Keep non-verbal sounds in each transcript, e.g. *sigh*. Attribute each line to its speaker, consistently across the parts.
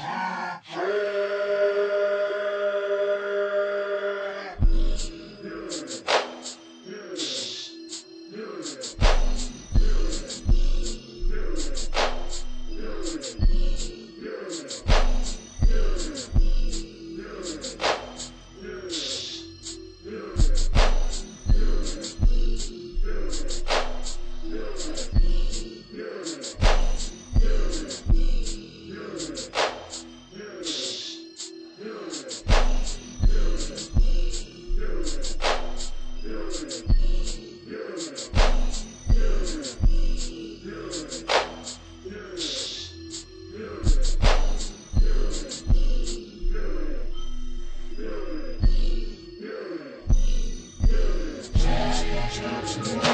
Speaker 1: Ah! *laughs* Johnson.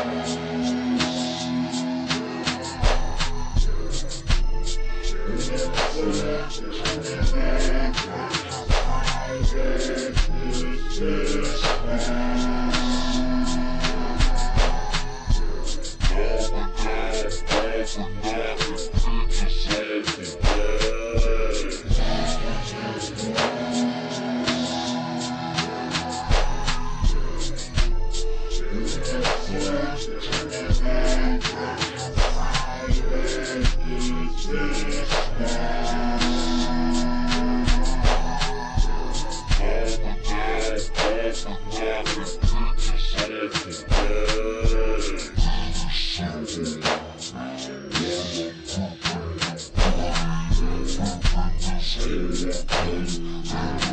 Speaker 1: Mm-hmm.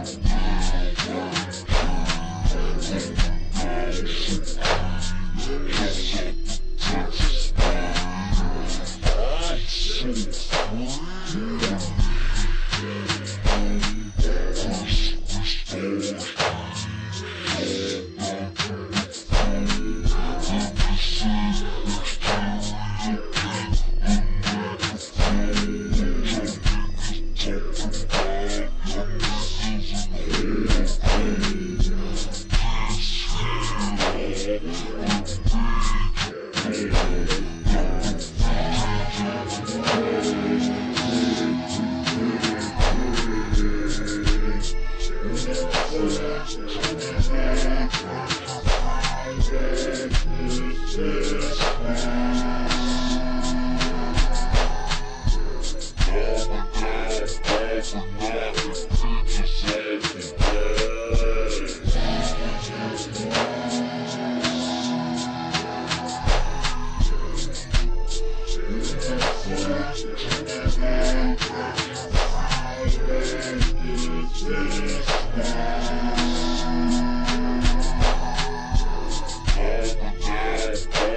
Speaker 1: Thank you.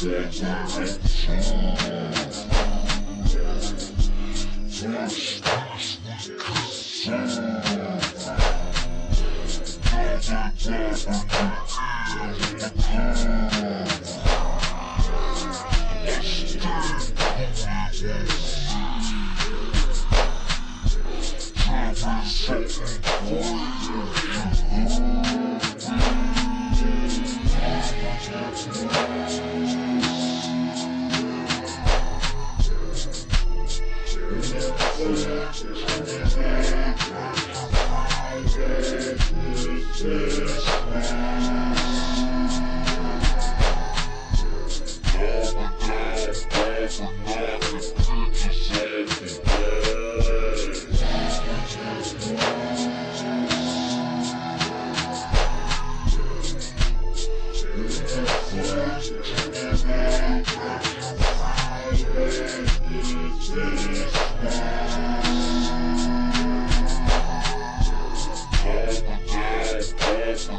Speaker 1: I'm Jackson. Uh,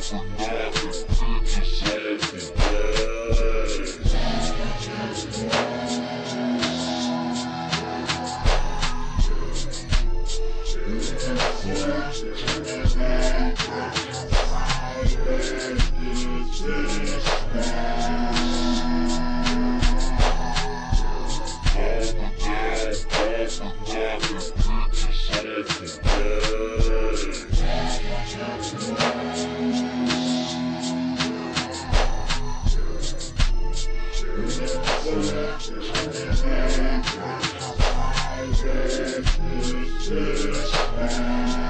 Speaker 1: thousand dollars. Thank you.